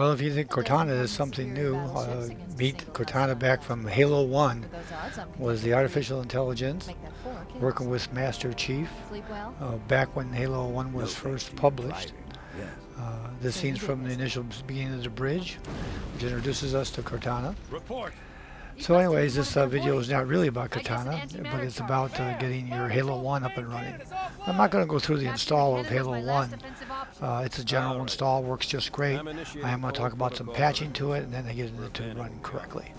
Well, if you think Cortana is something new, uh, meet Cortana back from Halo 1 was the artificial intelligence working with Master Chief uh, back when Halo 1 was first published. Uh, this scene's from the initial beginning of the bridge, which introduces us to Cortana. Report. So anyways, this uh, video is not really about Cortana, but it's about uh, getting your Halo 1 up and running. I'm not going to go through the install of Halo 1. Uh, it's a general install, works just great. I am going to talk about some patching to it, and then I get it to run correctly.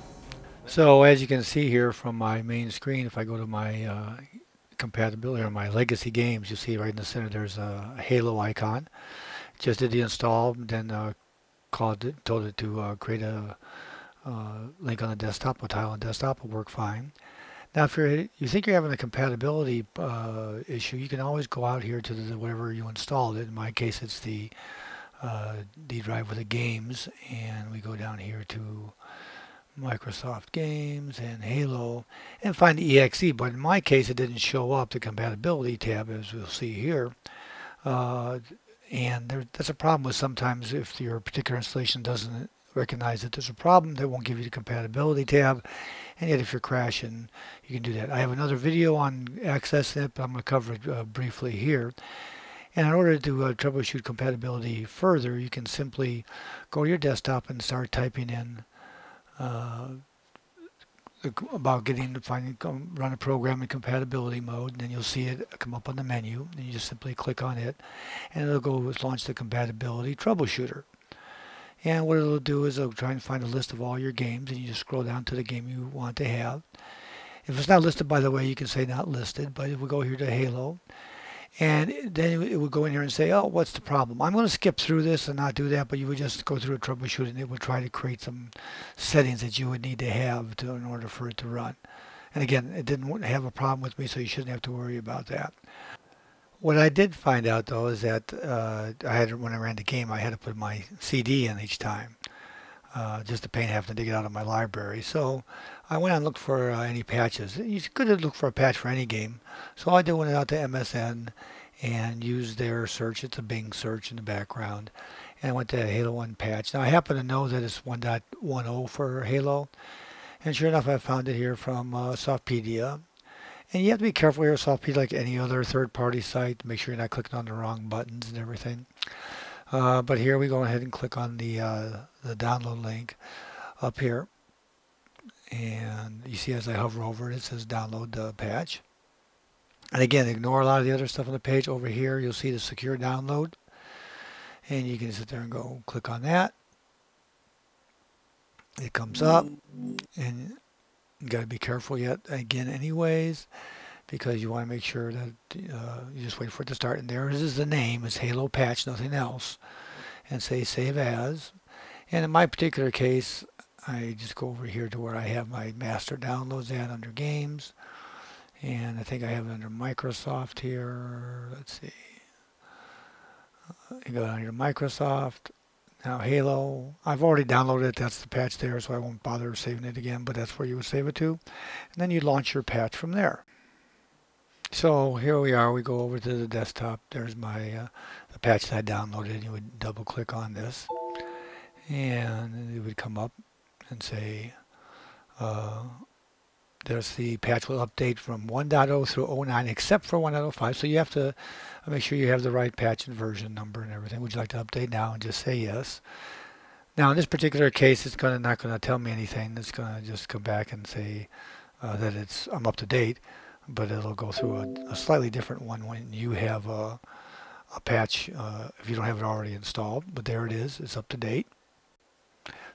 So as you can see here from my main screen, if I go to my uh, compatibility or my legacy games, you see right in the center there's a Halo icon. Just did the install, then uh, called it, told it to uh, create a uh, link on the desktop, a tile on desktop will work fine. Now, if you're, you think you're having a compatibility uh, issue, you can always go out here to the, whatever you installed it. In my case, it's the uh, D drive with the games, and we go down here to Microsoft Games and Halo, and find the exe. But in my case, it didn't show up the compatibility tab, as we'll see here. Uh, and there, that's a problem with sometimes if your particular installation doesn't recognize that there's a problem that won't give you the compatibility tab. And yet if you're crashing you can do that. I have another video on accessing it but I'm going to cover it uh, briefly here. And in order to uh, troubleshoot compatibility further you can simply go to your desktop and start typing in uh, about getting to finding run a program in compatibility mode. And then you'll see it come up on the menu. And you just simply click on it. And it'll go launch the compatibility troubleshooter and what it'll do is it'll try and find a list of all your games and you just scroll down to the game you want to have. If it's not listed, by the way, you can say not listed, but if we go here to Halo, and then it would go in here and say, oh, what's the problem? I'm going to skip through this and not do that, but you would just go through a troubleshoot and it would try to create some settings that you would need to have to, in order for it to run. And again, it didn't have a problem with me, so you shouldn't have to worry about that. What I did find out though is that uh, I had when I ran the game, I had to put my CD in each time, uh, just to pain having to dig it out of my library. So I went and looked for uh, any patches. It's good could look for a patch for any game. So I did went out to MSN and used their search. It's a Bing search in the background, and I went to Halo 1 patch. Now I happen to know that it's 1.10 for Halo, and sure enough, I found it here from uh, Softpedia and you have to be careful here, Softpedia, like any other third-party site, make sure you're not clicking on the wrong buttons and everything. Uh, but here we go ahead and click on the, uh, the download link up here. And you see as I hover over it, it says download the patch. And again, ignore a lot of the other stuff on the page. Over here, you'll see the secure download. And you can sit there and go click on that. It comes up. And you got to be careful yet again anyways because you want to make sure that uh, you just wait for it to start. And there is the name is Halo patch nothing else. And say save as. And in my particular case I just go over here to where I have my master downloads at under games. And I think I have it under Microsoft here. Let's see. Uh, you go down here to Microsoft now Halo, I've already downloaded it. That's the patch there, so I won't bother saving it again, but that's where you would save it to. And then you launch your patch from there. So here we are. We go over to the desktop. There's my uh, the patch that I downloaded. You would double click on this, and it would come up and say uh, there's the patch will update from 1.0 through 09 except for 1.05 so you have to make sure you have the right patch and version number and everything. Would you like to update now and just say yes? Now in this particular case it's going to not going to tell me anything. It's going to just come back and say uh, that it's I'm up to date but it'll go through a, a slightly different one when you have a, a patch uh, if you don't have it already installed but there it is. It's up to date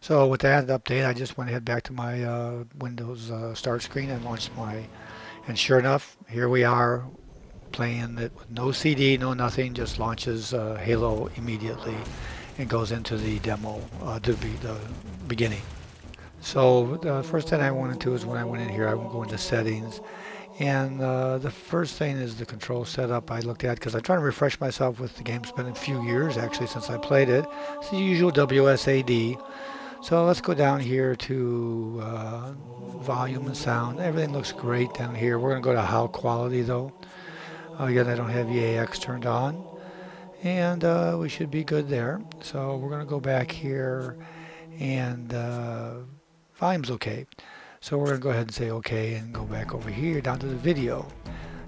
so with that update, I just went ahead back to my uh, Windows uh, start screen and launched my, and sure enough, here we are playing it with no CD, no nothing, just launches uh, Halo immediately and goes into the demo, uh, to be the beginning. So the first thing I wanted to is when I went in here, I went go into settings and uh, the first thing is the control setup I looked at because I try to refresh myself with the game. It's been a few years actually since I played it. It's the usual WSAD. So let's go down here to uh, volume and sound. Everything looks great down here. We're going to go to how quality though. Uh, again, I don't have EAX turned on. and uh, we should be good there. So we're going to go back here and uh, volume's okay. So we're going to go ahead and say okay and go back over here down to the video.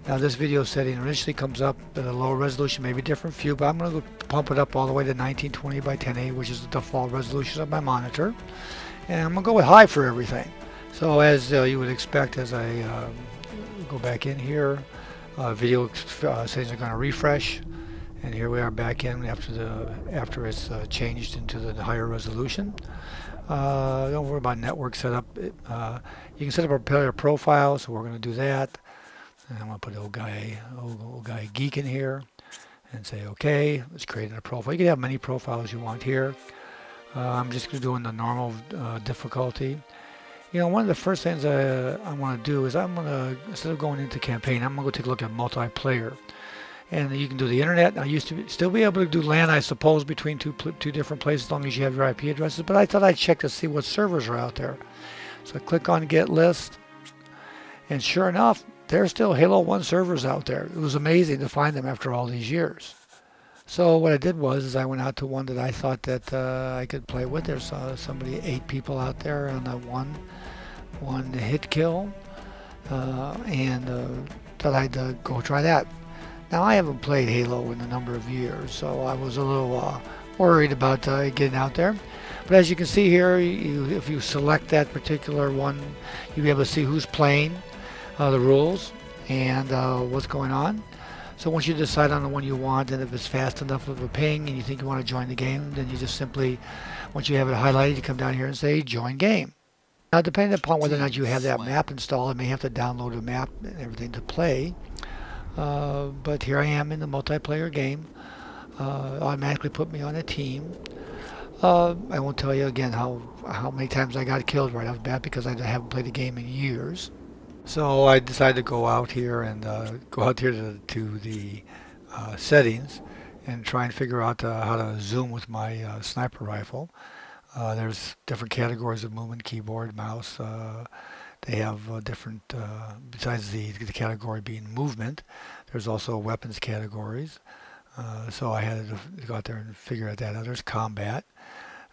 Now this video setting initially comes up at a lower resolution, maybe different view, but I'm going to pump it up all the way to 1920 by 1080, which is the default resolution of my monitor. And I'm going to go with high for everything. So as uh, you would expect as I uh, go back in here, uh, video uh, settings are going to refresh and here we are back in after the after it's uh, changed into the higher resolution. Uh, don't worry about network setup. Uh, you can set up a player profile, so we're going to do that. And I'm going to put old guy, old, old guy geek in here, and say OK. Let's create a profile. You can have many profiles you want here. Uh, I'm just doing the normal uh, difficulty. You know, one of the first things I, I want to do is I'm going to, instead of going into campaign, I'm going to go take a look at multiplayer and you can do the internet. I used to be, still be able to do LAN, I suppose, between two two different places as long as you have your IP addresses. But I thought I'd check to see what servers are out there. So I click on Get List, and sure enough, there's still Halo 1 servers out there. It was amazing to find them after all these years. So what I did was is I went out to one that I thought that uh, I could play with. There's uh, somebody, eight people out there on the one one hit kill, uh, and uh, thought I'd uh, go try that. Now I haven't played Halo in a number of years, so I was a little uh, worried about getting out there. But as you can see here, you, if you select that particular one, you'll be able to see who's playing, uh, the rules, and uh, what's going on. So once you decide on the one you want, and if it's fast enough of a ping and you think you want to join the game, then you just simply, once you have it highlighted, you come down here and say join game. Now depending upon whether or not you have that map installed, you may have to download a map and everything to play. Uh, but here I am in the multiplayer game. Uh, automatically put me on a team. Uh, I won't tell you again how how many times I got killed right off the bat because I haven't played the game in years. So I decided to go out here and uh, go out here to, to the uh, settings and try and figure out uh, how to zoom with my sniper rifle. there's different categories of movement, keyboard, mouse, they have uh, different, uh, besides the, the category being movement, there's also weapons categories. Uh, so I had to go out there and figure out that out. There's combat.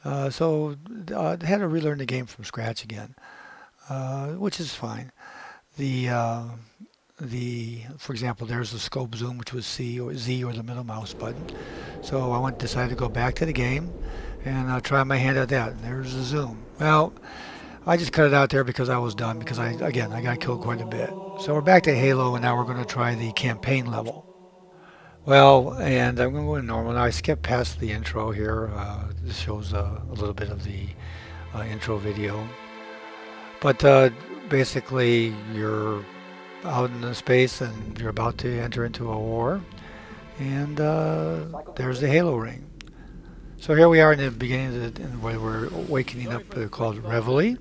Uh, so uh, I had to relearn the game from scratch again, uh, which is fine. The the for example there's the scope zoom which was C or Z or the middle mouse button so I went decided to go back to the game and uh, try my hand at that and there's the zoom well I just cut it out there because I was done because I again I got killed quite a bit. So we're back to Halo and now we're going to try the campaign level. Well, and I'm going to go normal. Now I skipped past the intro here. Uh, this shows uh, a little bit of the uh, intro video. But uh, basically you're out in the space and you're about to enter into a war. And uh, there's the Halo ring. So here we are in the beginning of the, where we're waking up uh, called Reveille,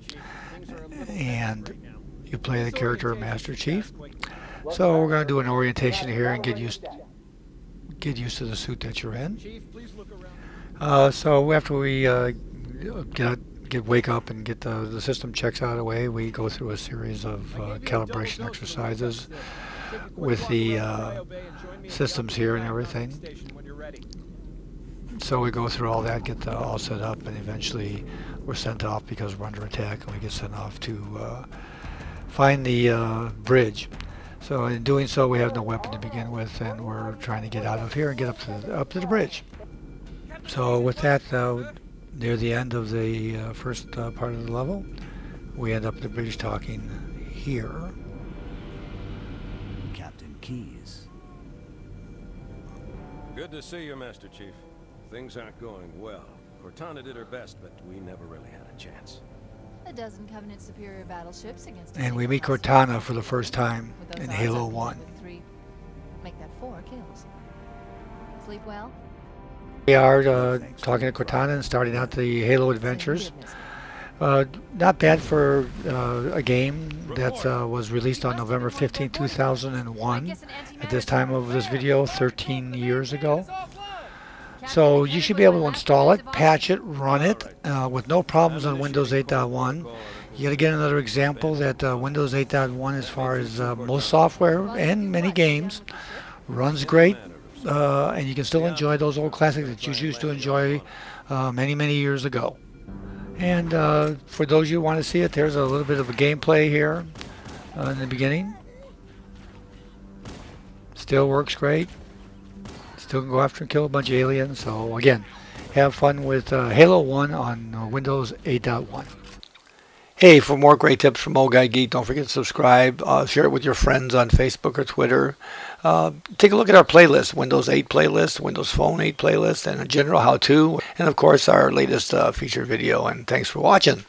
and you play the character of Master Chief. So we're going to do an orientation here and get used get used to the suit that you're in. Uh, so after we uh, get get wake up and get the, the system checks out of the way, we go through a series of uh, calibration exercises with the uh, systems here and everything so we go through all that, get the, all set up, and eventually we're sent off because we're under attack, and we get sent off to uh, find the uh, bridge. So in doing so, we have no weapon to begin with, and we're trying to get out of here and get up to the, up to the bridge. So with that, near the end of the uh, first uh, part of the level, we end up at the bridge talking here. Captain Keyes. Good to see you, Master Chief. Things aren't going well. Cortana did her best, but we never really had a chance. A dozen Covenant superior battleships against. And we meet Cortana for the first time in Halo One. Three, make that four kills. Sleep well. We are uh, talking to Cortana and starting out the Halo adventures. Uh, not bad for uh, a game that uh, was released on November 15, 2001. At this time of this video, 13 years ago. So you should be able to install it, patch it, run it uh, with no problems on Windows 8.1. Yet again, another example that uh, Windows 8.1, as far as most software and many games, runs great, uh, and you can still enjoy those old classics that you used to enjoy uh, many, many years ago. And uh, for those you want to see it, there's a little bit of a gameplay here uh, in the beginning. Still works great. Still can go after and kill a bunch of aliens. So again, have fun with uh, Halo 1 on uh, Windows 8.1. Hey, for more great tips from Old Guy Geek, don't forget to subscribe. Uh, share it with your friends on Facebook or Twitter. Uh, take a look at our playlist, Windows 8 playlist, Windows Phone 8 playlist, and a general how-to. And of course, our latest uh, feature video. And thanks for watching.